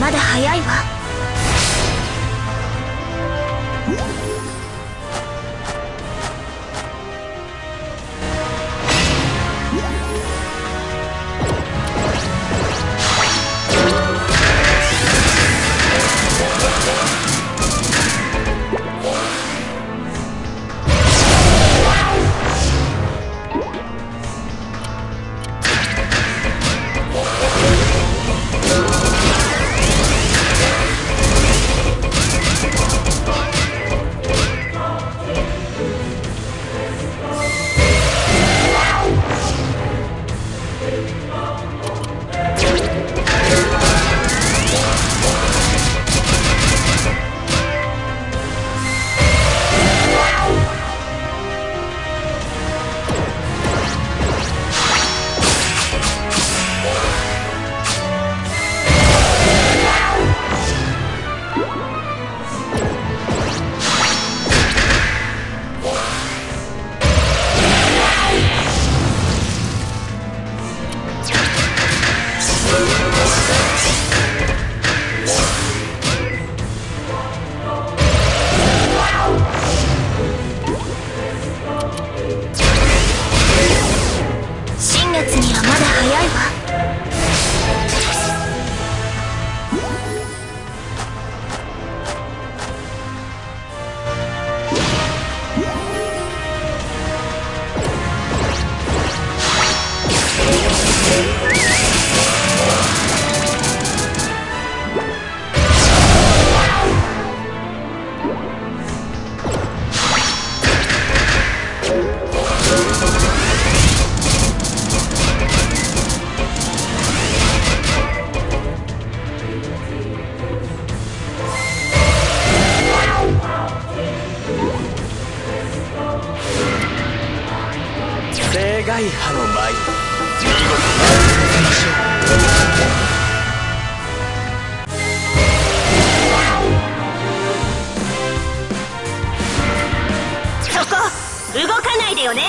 まだ早いわ。ライハの舞見事に。ましょう動かないでよね。